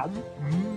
Nắm.